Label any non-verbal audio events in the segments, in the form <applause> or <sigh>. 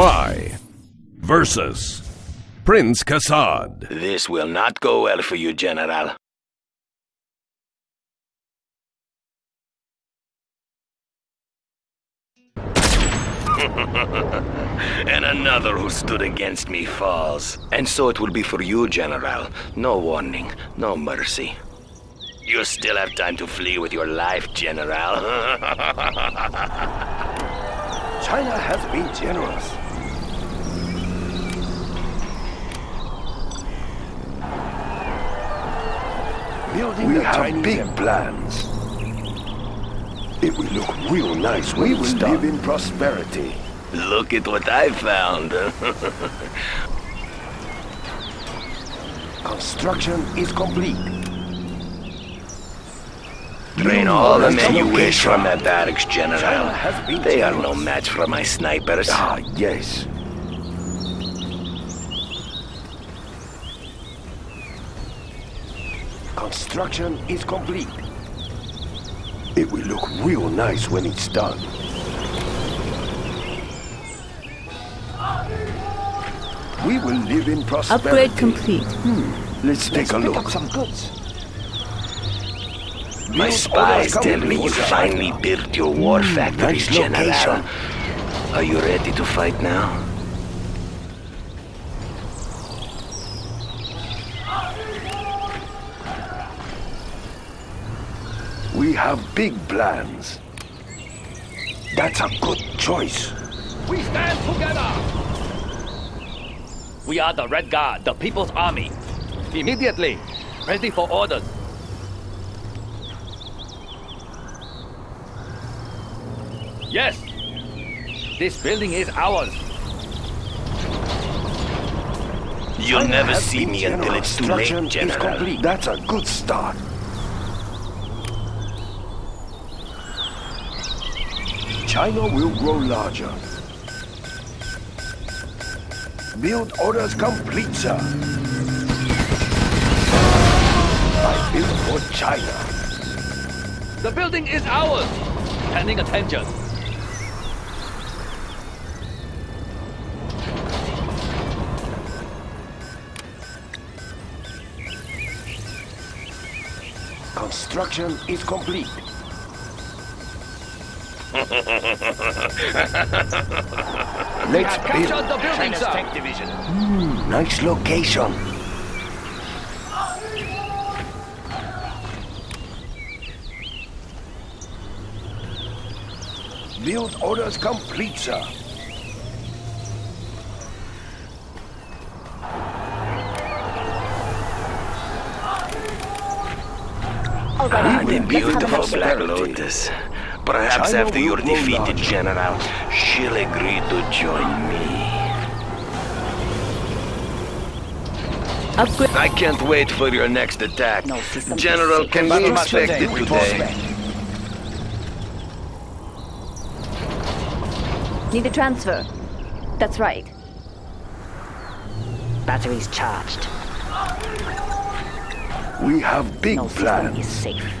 General Kwai versus Prince Kassad. This will not go well for you, General. <laughs> and another who stood against me falls. And so it will be for you, General. No warning, no mercy. You still have time to flee with your life, General. <laughs> China has been generous. Building we have Chinese big empire. plans. It will look real nice when we will done. live in prosperity. Look at what I found. <laughs> Construction is complete. Train all the men you wish from that barracks, General. They are no match for my snipers. Ah, yes. Construction is complete. It will look real nice when it's done. We will live in prosperity. Upgrade complete. Hmm. Let's take Let's a look. Up some goods. My spies tell me you finally built your war hmm, factory, nice General. Are you ready to fight now? Have big plans. That's a good choice. We stand together! We are the Red Guard, the People's Army. Immediately, ready for orders. Yes! This building is ours. You'll never see me until it's too late, General. That's a good start. China will grow larger. Build orders complete, sir. I build for China. The building is ours. Standing attention. Construction is complete. <laughs> Let's build. the building, sir. Tank Division. Mm, nice location. Build orders complete, sir. Ah, the beautiful Black Lotus. Perhaps after you're defeated, General, she'll agree to join me. Upgrade. I can't wait for your next attack. No, General, can we expect it today? Need a transfer. That's right. Batteries charged. We have big no plans. is safe.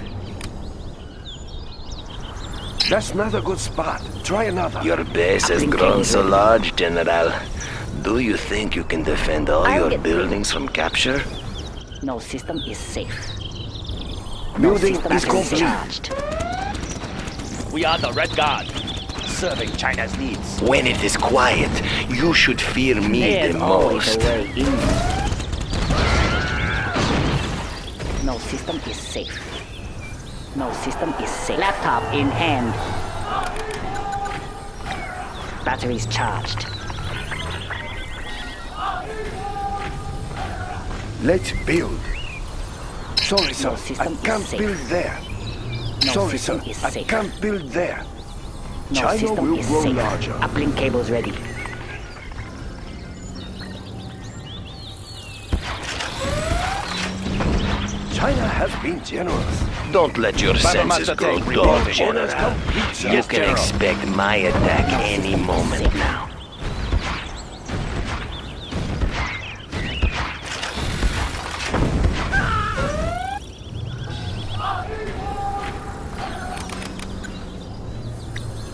That's not a good spot. Try another. Your base has grown so large, General. Do you think you can defend all I'll your buildings from capture? No system is safe. No Building is complete. Charged. We are the Red Guard, serving China's needs. When it is quiet, you should fear me There's the most. No system is safe. No system is safe. Laptop in hand. Batteries charged. Let's build. Sorry, sir. No I can't build there. No Sorry, sir. I safe. can't build there. No China system will is grow safe. larger. Uplink cables ready. China has been generous. Don't let your senses grow dull, General. You can expect my attack any moment now.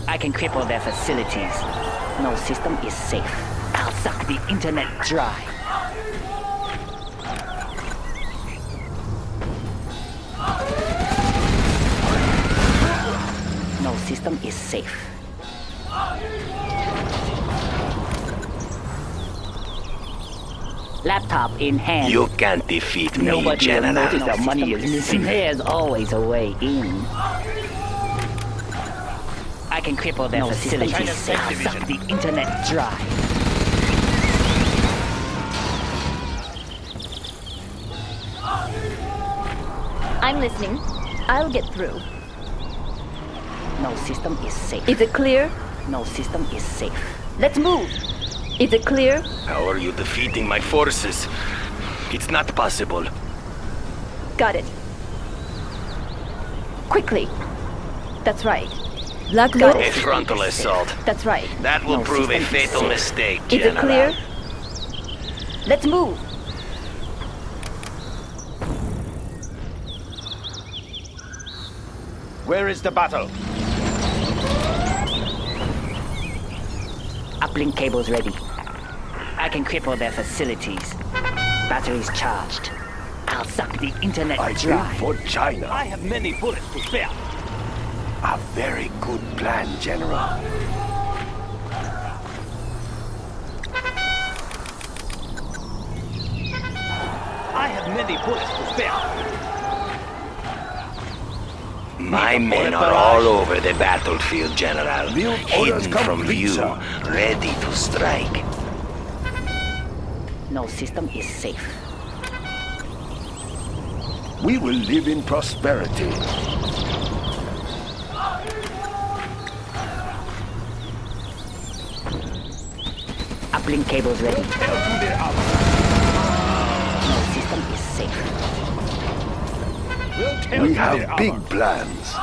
I I can cripple their facilities. No system is safe. I'll suck the internet dry. System is safe. Laptop in hand. You can't defeat me, Nobody will General. notice that money is missing. There's always a way in. I can cripple their No, facilities. I'll suck the internet dry. I'm listening. I'll get through. No system is safe. Is it clear? No system is safe. Let's move. Is it clear? How are you defeating my forces? It's not possible. Got it. Quickly. That's right. Black Got Lord, A frontal assault. That's right. That will No prove a system is fatal safe. mistake, Is it clear? Let's move. Where is the battle? Uplink cables ready. I can cripple their facilities. Batteries charged. I'll suck the internet I dry. think for China. I have many bullets to spare. A very good plan, General. I have many bullets to spare. My men are all over the battlefield, General. Build orders Hidden from view, ready to strike. No system is safe. We will live in prosperity. Uplink cables ready. We'll tear We have big armor. plans.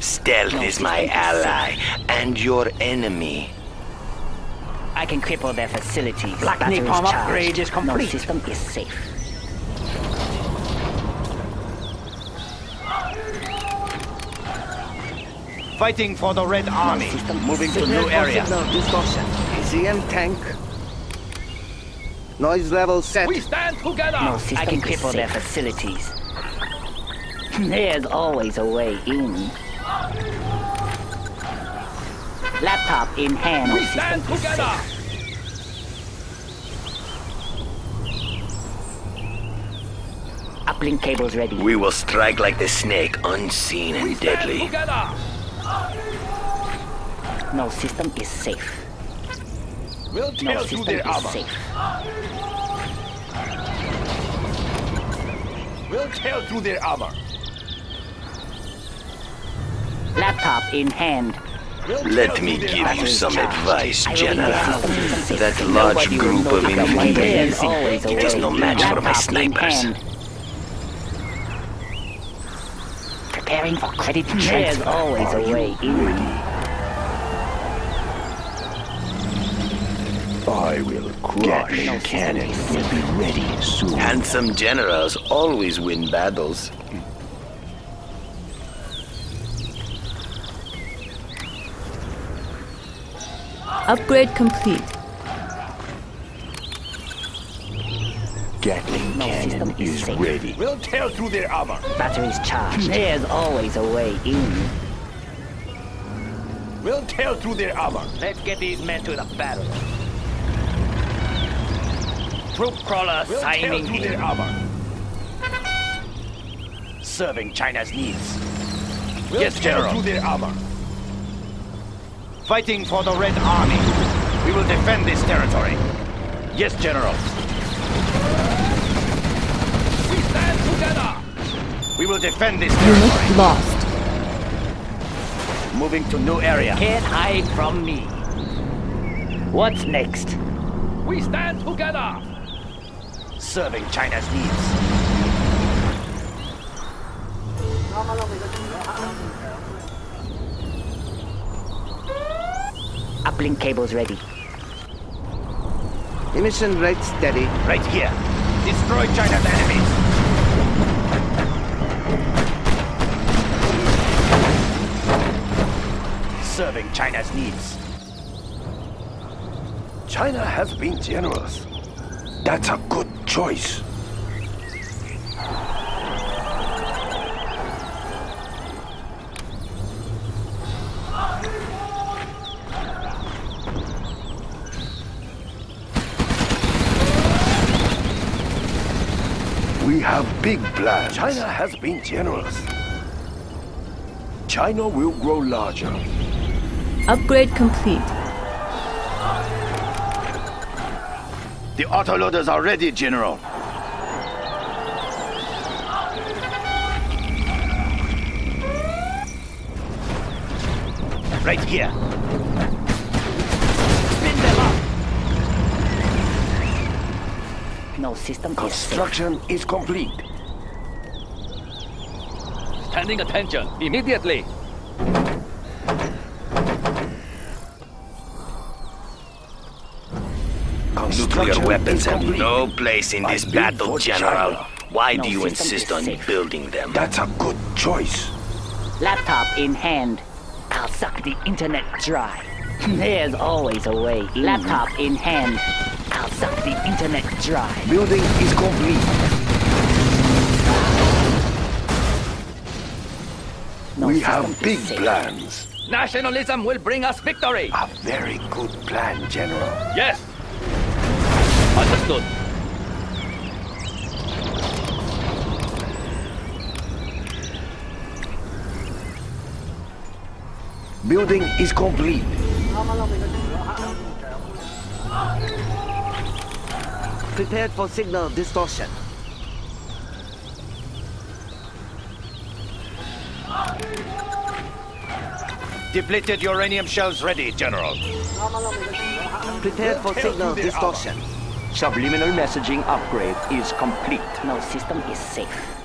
Stealth is my ally and your enemy. I can cripple their facilities. Black Batteries Napalm charged. upgrade is No complete. system is safe. Fighting for the Red Army. system Moving to new area. discussion. ECM tank. Noise level set. We stand together. No system I can cripple their facilities. <laughs> There's always a way in. Laptop in hand. we stand together. Uplink cables ready. We will strike like the snake, unseen and deadly. together. No system is safe. We'll tear No through system their is armor. safe. We'll tear through their armor. Laptop in hand. Let me give you some advice, General. have system is safe. That large group of notice infantry, is it is no match for my snipers. hand. Preparing for credit transfer. There's always Are a you way in. ready? I will crush No cannon. system is Will be ready soon. Handsome generals always win battles. upgrade complete. Gatling No cannon system is is safe. ready. We'll tear through their armor. Batteries charged. Hm. There's always a way in. We'll tear through their armor. Let's get these men to the battle. Troop crawler we'll signing tear through their armor. Serving China's needs. We'll Yes, tear General. through their armor. Fighting for the Red Army. We will defend this territory. Yes, General. We stand together. We will defend this Unit territory. lost. Moving to new area. Can't hide from me. What's next? We stand together. Serving China's needs. Uplink cables ready. Emission rate steady. Right here. Destroy China's enemies. Serving China's needs. China has been generous. That's a good choice. We have big plans. China has been generous. China will grow larger. Upgrade complete. The autoloaders are ready, General. Right here. Spin them up. No system is. Construction is complete. Standing attention, immediately. Nuclear weapons have no place in this battle, General. Why No do you insist on safe. building them? That's a good choice. Laptop in hand. I'll suck the internet dry. <laughs> There's always a way. in. Laptop in hand. I'll suck the internet dry. Building is complete. No we have big safe. plans. Nationalism will bring us victory. A very good plan, General. Yes. Understood. Building is complete. Prepared for signal distortion. Depleted uranium shells ready, General. Prepared for signal distortion. Subliminal messaging upgrade is complete. No system is safe.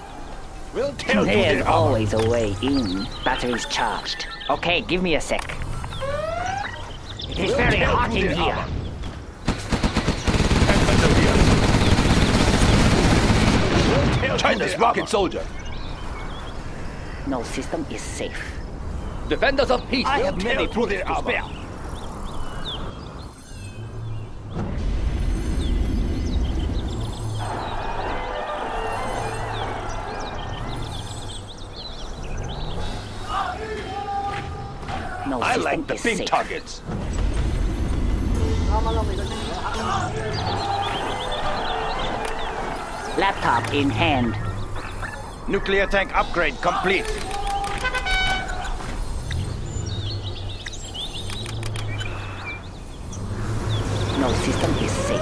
We'll tell you There's always a way in. Batteries charged. Okay, give me a sec. It is very hot in here. China's rocket soldier. No system is safe. Defenders of peace I have many troops to spare. No I system like the big safe. targets. Laptop in hand. Nuclear tank upgrade complete. No system is safe.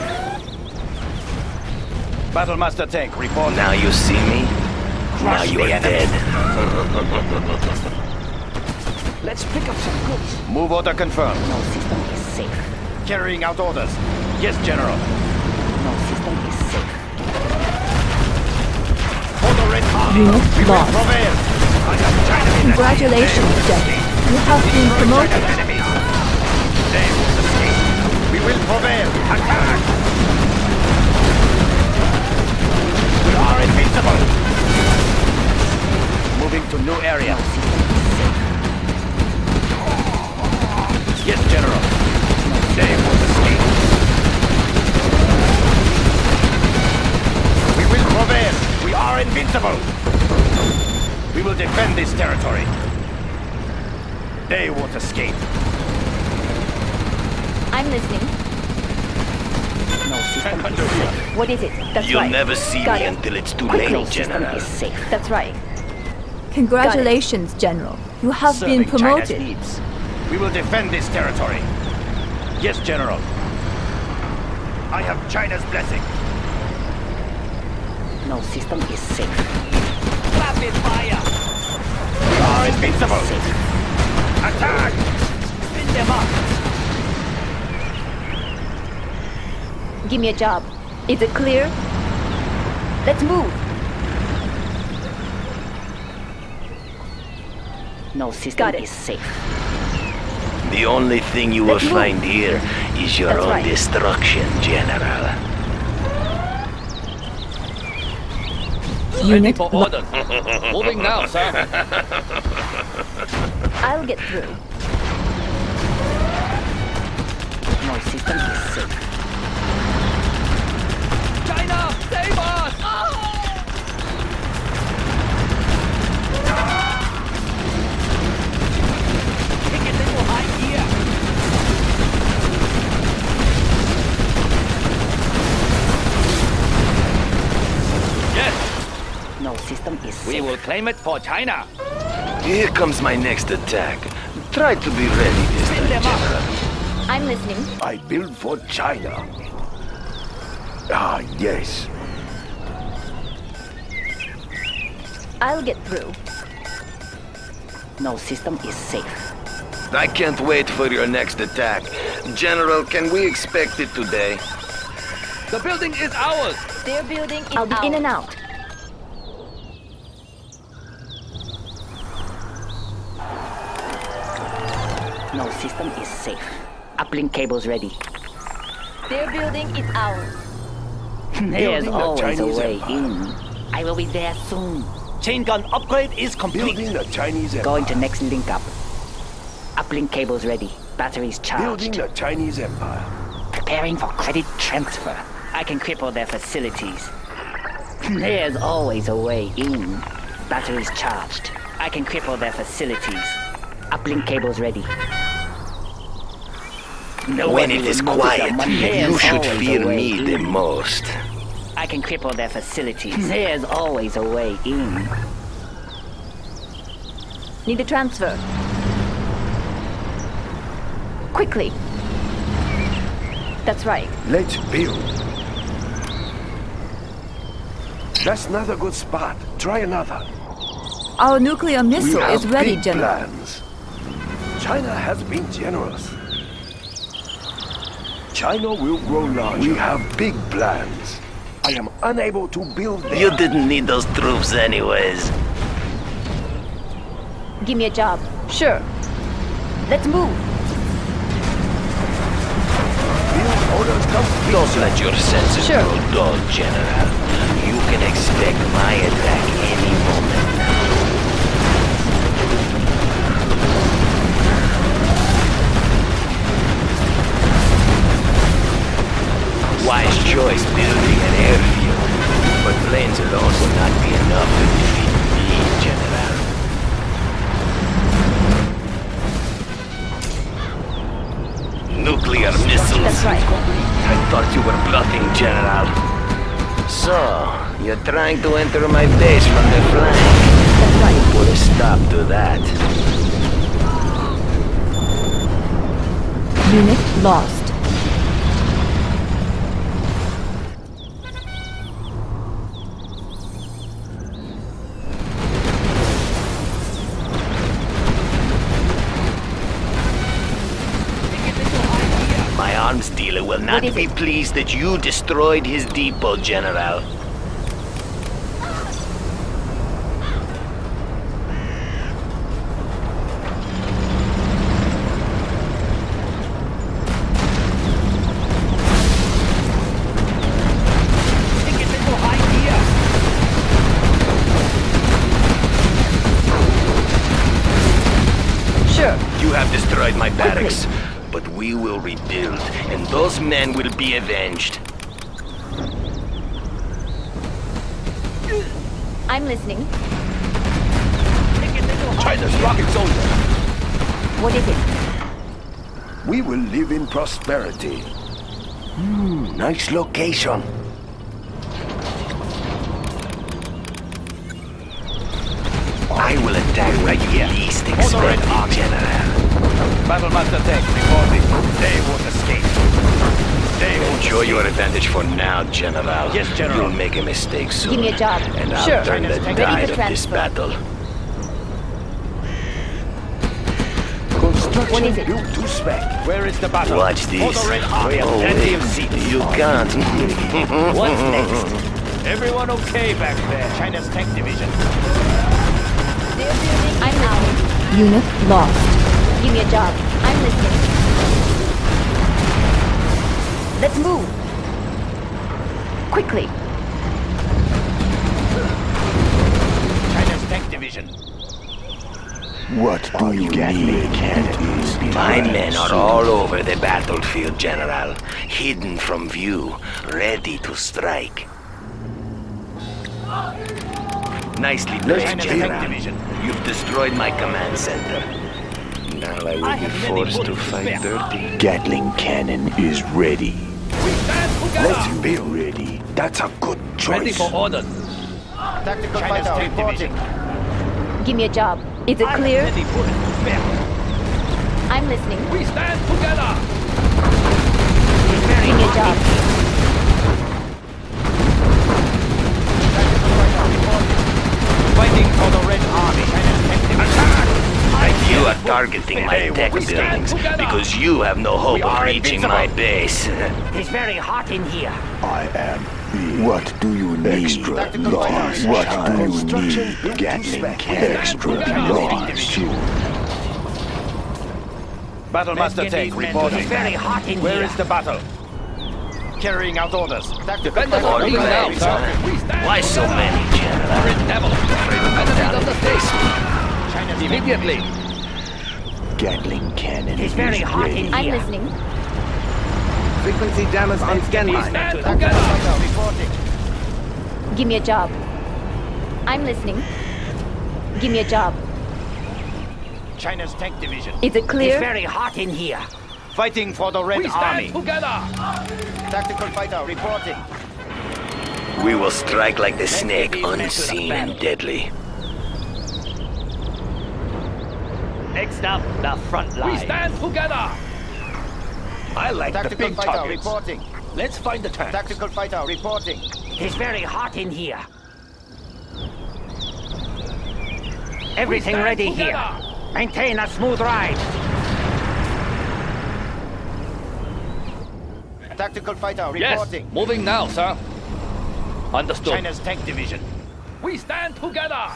Battlemaster tank report. Now you see me? Now you the are dead. <laughs> Let's pick up some goods. Move order confirmed. No system is safe. Carrying out orders. Yes, General. No system is safe. For the red army. Unit we will lost. prevail. I have China in Congratulations, General. You have been promoted. They will escape. We will prevail. Attack! We are invincible. Moving to new area. Yes, General. They will escape. We will prevail. We are invincible. We will defend this territory. They won't escape. I'm listening. No system is safe. What is it? That's You'll right. never see Got me it. until it's too Quickly. No late, system General. is safe. That's right. Congratulations, General. You have been Serving China's promoted. We will defend this territory. Yes, General. I have China's blessing. No system is safe. Rapid fire! We are invincible! Attack! Spin them up! Give me a job. Is it clear? Let's move. No system is safe. The only thing you will Let's move. find here is your That's own right. destruction, General. Unit For lo- orders. Moving now, sir. I'll get through. No system is safe. China, save us! Take it into high gear. Yes, No system is safe. we will claim it for China. Here comes my next attack. Try to be ready this Spin time, them up. General. I'm listening. I build for China. Ah, yes. I'll get through. No system is safe. I can't wait for your next attack. General, can we expect it today? The building is ours. Their building is I'll be in and out. No system is safe. Uplink cables ready. Their building is ours. <laughs> There's Building the always a way Empire. in. I will be there soon. Chain gun upgrade is complete. Building the Chinese Empire. Going to next link up. Uplink cables ready. Batteries charged. Building the Chinese Empire. Preparing for credit transfer. I can cripple their facilities. <laughs> There's always a way in. Batteries charged. I can cripple their facilities. Uplink cables ready. When Nobody it will is notice quiet, you should fear way me the most. I can cripple their facilities. Hmm. There's always a way in. Need a transfer. Quickly. That's right. Let's build. That's not a good spot. Try another. Our nuclear We missile have is ready, big General. plans. China has been generous. China will grow larger. We have big plans. I am unable to build there. You didn't need those troops anyways. Give me a job. Sure. Let's move. Build orders complete. Don't let your senses Sure. grow dull, General. You can expect my attack any Wise choice building an airfield, but planes alone will not be enough to defeat me, General. Nuclear missiles. That's right. I thought you were bluffing, General. So, you're trying to enter my base from the flank. That's right. Put a stop to that. Unit lost. Not be pleased that you destroyed his depot, General. Those men will be avenged. I'm listening. Take it into high China's rocket soldier. What is it? We will live in prosperity. Hmm, nice location. I will attack where you least expect it, General. Battlemaster Tech reporting. They won't escape. They won't Enjoy your advantage for now, General. Yes, General. You'll make a mistake soon. Give me a job. And I'll Sure. turn the tide of this battle. Construction What is it? built to spec. Where is the battle? Watch this. For the Red Army. We have Oh, plenty of seats. You can't. <laughs> What's next? Everyone okay back there? China's tank division. Their building I'm out. Unit lost. Give me a job. I'm listening. Let's move. Quickly. China's tank division. What do you need? My men are all over the battlefield, General. Hidden from view, ready to strike. Nicely played, China's tank General. division. You've destroyed my command center. Now I will I be forced to to fight spare. dirty. Gatling cannon is ready. We stand together. Let's be ready. That's a good choice. Ready for orders. Tactical China's tank division. Give me a job. Is it I have clear? many bullets to spare. I'm listening. We stand together. Give me a job. Fighting for the Red Army. China's tank division. You are targeting my tech buildings because you have no hope of reaching my base. <laughs> It's very hot in here. I am big. What do you need? Extra large. What do you need? Gatling spec. Extra large. Shield. Battle Master tank reporting. It's very hot in Where here. is the battle? Carrying out orders. Tactical Defenders fighter are moving reporting. sir. Why so many, General? Red Devil. Enemies of the face. China's Immediately. Gatling cannon It's very hot ready. in here. I'm listening. Frequency jammers on We standby. stand Tactical together. fighter reporting. Give me a job. I'm listening. Give me a job. China's tank division. Is it clear? It's very hot in here. Fighting for the Red We stand Army. together. Tactical fighter reporting. We will strike like the snake, unseen and deadly. Next up, the front line. We stand together. I like the Tactical big fighter targets. reporting. Let's find the tanks. Tactical fighter reporting. It's very hot in here. Everything ready together. here. Maintain a smooth ride. Tactical fighter reporting. Yes, reporting. moving now, sir. Understood. China's tank division. We stand together.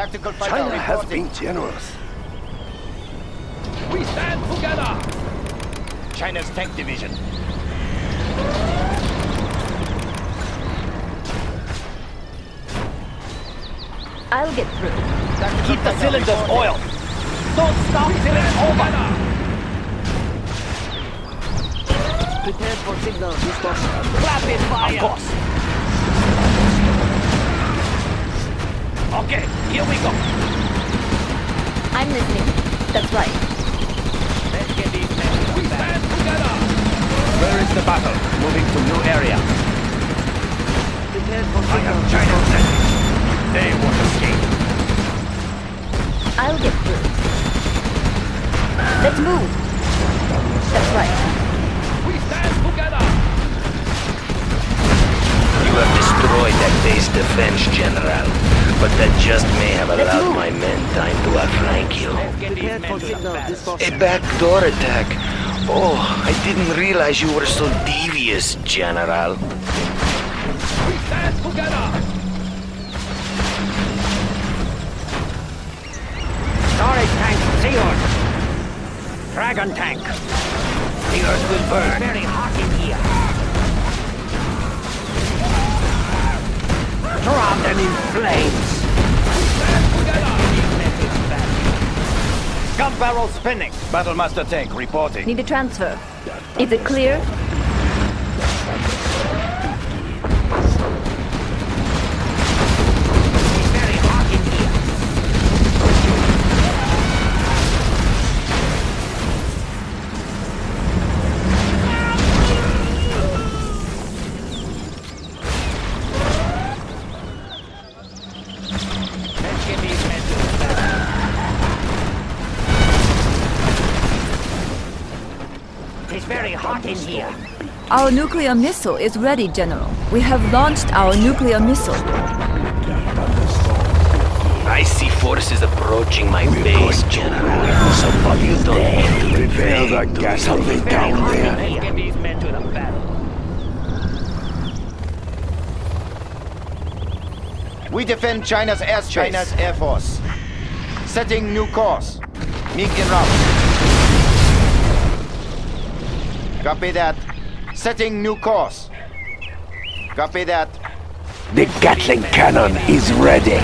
Tactical fighter China has been generous. We stand together. China's tank division. I'll get through. Tactical Keep the cylinders reporting. oiled. Don't stop till it's over. Prepare for signal distortion. Rapid fire. Of course. Okay, here we go. I'm listening. That's right. Let's get these men. We stand together. Where is the battle? Moving to new area. Prepare for I signal have China's message. They won't escape. I'll get through. Let's move. That's right. We stand together. Base defense, General. But that just may have allowed my men time to outflank you. A backdoor attack. Oh, I didn't realize you were so devious, General. We stand together. Storage tank sealed. Dragon tank. The earth will burn. It's very hot in here. Drop them in flames. Gun barrel spinning. Battle Master tank reporting. Need a transfer. Is it clear? Hot in here. Our nuclear missile is ready, General. We have launched our nuclear missile. I see forces approaching my base, General. So you don't need to Prepare the invade. gasoline down there. Let's Get these men to the. We defend China's airspace. China's Air Force. Setting new course. MiG en route. Copy that. Setting new course. Copy that. The Gatling cannon is ready.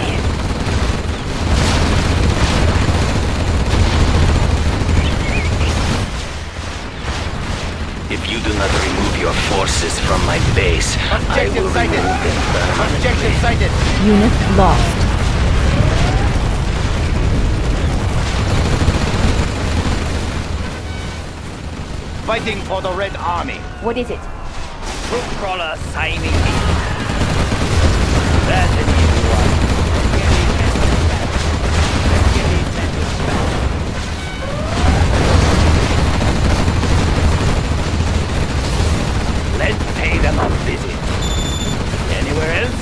If you do not remove your forces from my base, I Objective will sighted. remove them. Objective sighted. Unit lost. Fighting for the Red Army. What is it? Troop crawler signing in. That's an easy one. Let's pay them a visit. Anywhere else?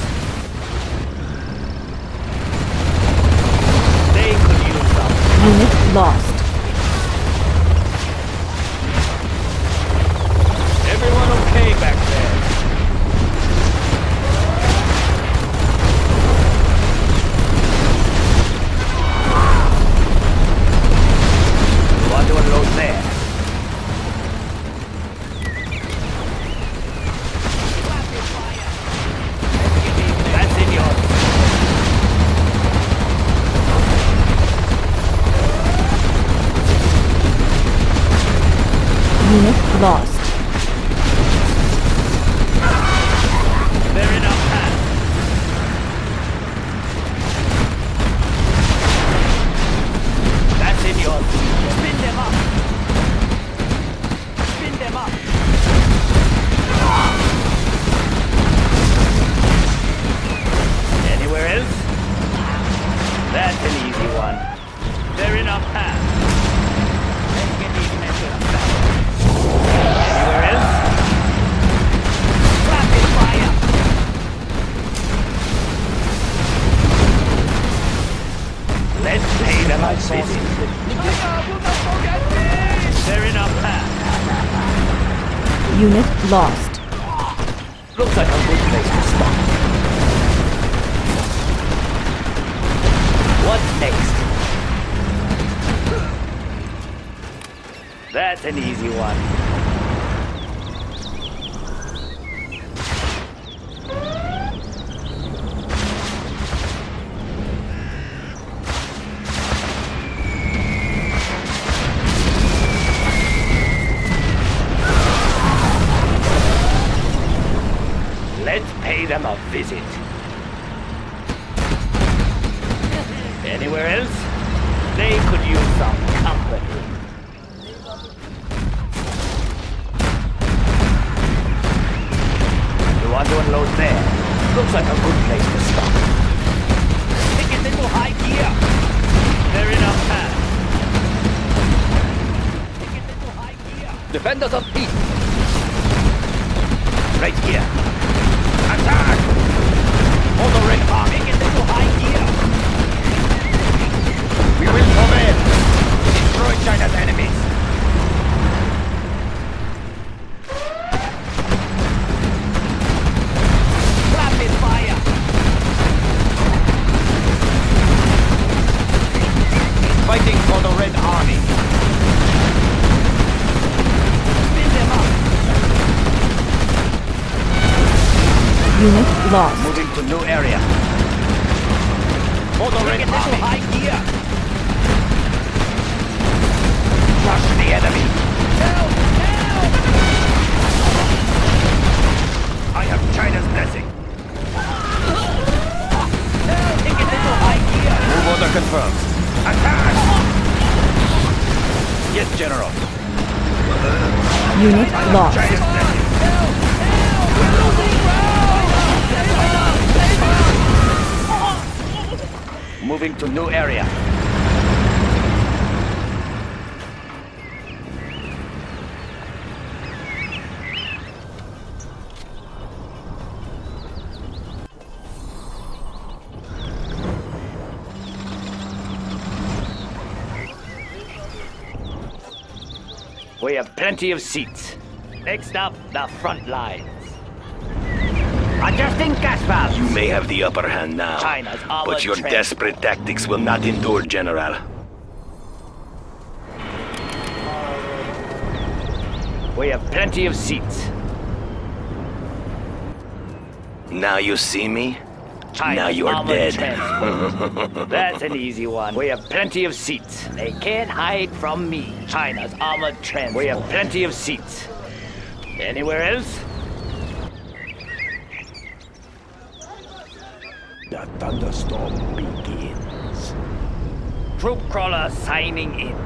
They could use some. Unit lost. Lost. That's an easy one. Let's pay them a visit. Lost. Moving to new area. For the Take Red it into Army. high gear. Crush the enemy. Help! Help! I have China's blessing. Take it into high gear. Move order confirmed. Attack! Yes, General. Unit lost. We have plenty of seats. Next up, the front lines. Adjusting gas valves. You may have the upper hand now, China's but your trench. desperate tactics will not endure, General. We have plenty of seats. Now you see me? China's now you're armored dead. <laughs> That's an easy one. We have plenty of seats. They can't hide from me. China's armored transport. We have plenty of seats. Anywhere else? The thunderstorm begins. Troop crawler signing in.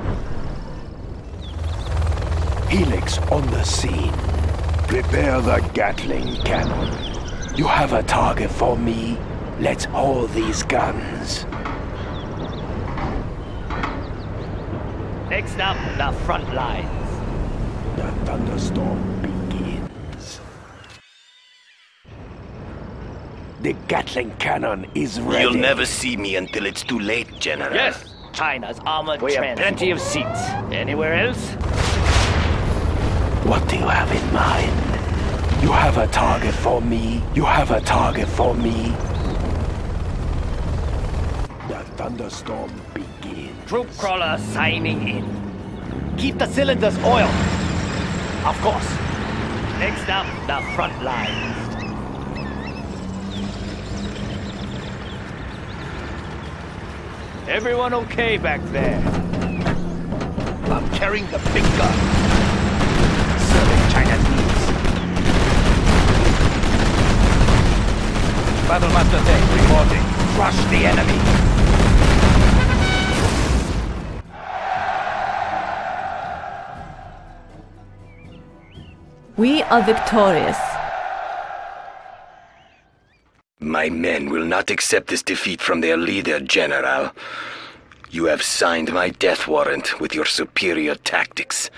Helix on the scene. Prepare the Gatling cannon. You have a target for me? Let's hold these guns. Next up, the front lines. The thunderstorm begins. The Gatling cannon is ready. You'll never see me until it's too late, General. Yes, China's armored We have plenty of seats. Anywhere else? What do you have in mind? You have a target for me? You have a target for me? The thunderstorm begins. Troop crawler signing in. Keep the cylinders oiled. Of course. Next up, the front lines. Everyone okay back there? I'm carrying the big gun. Serving China's needs. Battlemaster Tech reporting. Crush the enemy. We are victorious. My men will not accept this defeat from their leader, General. You have signed my death warrant with your superior tactics.